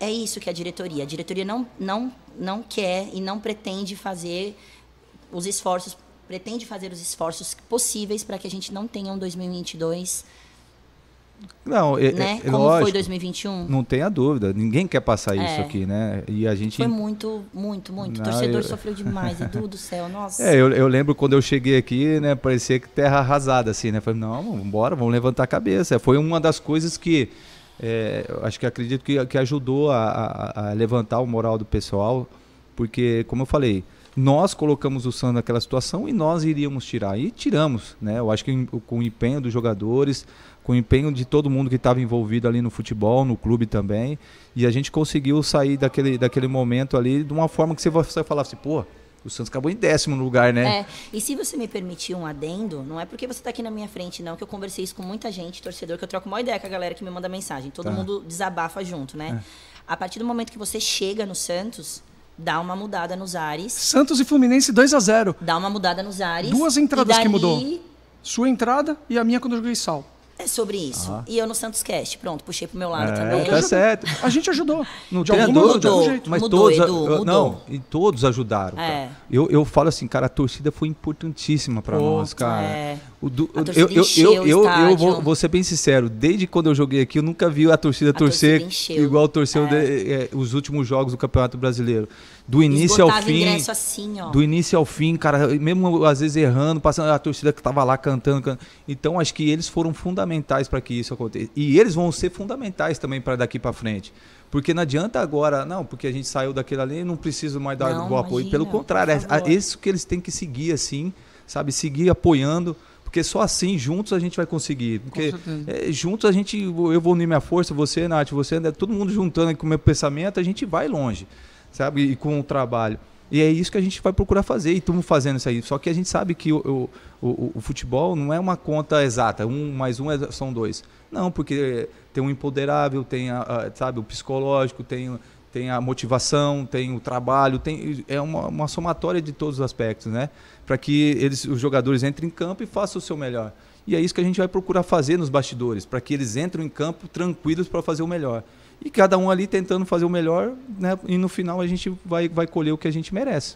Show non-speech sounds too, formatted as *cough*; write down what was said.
é isso que a diretoria. A diretoria não, não, não quer e não pretende fazer os esforços, pretende fazer os esforços possíveis para que a gente não tenha um 2022 não, é, né? é, Como lógico, foi 2021. Não tenha dúvida. Ninguém quer passar É. isso aqui, né? E a gente. Foi muito, muito, muito. O Não, torcedor eu- sofreu demais, Edu do céu, *laughs* nossa. É, eu, eu lembro quando eu cheguei aqui, né? Parecia que terra arrasada, assim, né? Falei, não, vamos embora, vamos levantar a cabeça. Foi uma das coisas que é, acho que acredito que, que ajudou a, a- a levantar o moral do pessoal, porque, como eu falei, nós colocamos o Santos naquela situação e nós iríamos tirar. E tiramos, né? Eu acho que com o empenho dos jogadores, com o empenho de todo mundo que estava envolvido ali no futebol, no clube também, e a gente conseguiu sair daquele, daquele momento ali de uma forma que você, você falava assim, pô, o Santos acabou em décimo lugar, né? É, e se você me permitir um adendo, não é porque você está aqui na minha frente, não, que eu conversei isso com muita gente, torcedor, que eu troco uma ideia com a galera que me manda mensagem. Todo Tá. mundo desabafa junto, né? A partir do momento que você chega no Santos, dá uma mudada nos ares. Santos e Fluminense 2 a 0 Dá uma mudada nos ares. Duas entradas que mudou. Sua entrada e a minha quando eu joguei sal. É sobre isso. E eu no Santos Cast. Pronto, puxei pro meu lado É, também. tá certo. A gente ajudou. Não de alguma dúvida. de algum Mudou. jeito. Mas Mudou, todos, Edu, eu- mudou. não, e todos ajudaram. cara. É. Eu, eu falo assim, cara, a torcida foi importantíssima pra Pô, nós, cara. é. O du- A eu, eu, eu, eu, eu, vou, vou ser bem sincero, desde quando eu joguei aqui, eu nunca vi a torcida torcer torcida igual torceu de- é, os últimos jogos do Campeonato Brasileiro. Do início ao Esgotava fim. ingresso assim. Do início ao fim, cara, mesmo às vezes errando, passando a torcida que tava lá cantando, can- Então acho que eles foram fundamentais para que isso aconteça. E eles vão ser fundamentais também para daqui para frente. Porque não adianta agora, não, porque a gente saiu daquele ali, não preciso mais dar Não, o apoio. Pelo contrário, é, é isso que eles têm que seguir assim, sabe? Seguir apoiando, porque só assim, juntos, a gente vai conseguir. Porque é, juntos a gente, eu vou unir minha força, você, Nath, você, né, todo mundo juntando com o meu pensamento, a gente vai longe, sabe? E com o trabalho. E é isso que a gente vai procurar fazer, e estamos fazendo isso aí. Só que a gente sabe que o, o, o, o futebol não é uma conta exata, um mais um é- são dois. Não, porque tem o empoderável, tem a, a, sabe, o psicológico, tem, tem a motivação, tem o trabalho, tem, é uma, uma somatória de todos os aspectos, né? Para que eles, os jogadores entrem em campo e façam o seu melhor. E é isso que a gente vai procurar fazer nos bastidores, para que eles entrem em campo tranquilos para fazer o melhor. E cada um ali tentando fazer o melhor, né? E no final a gente vai, vai colher o que a gente merece.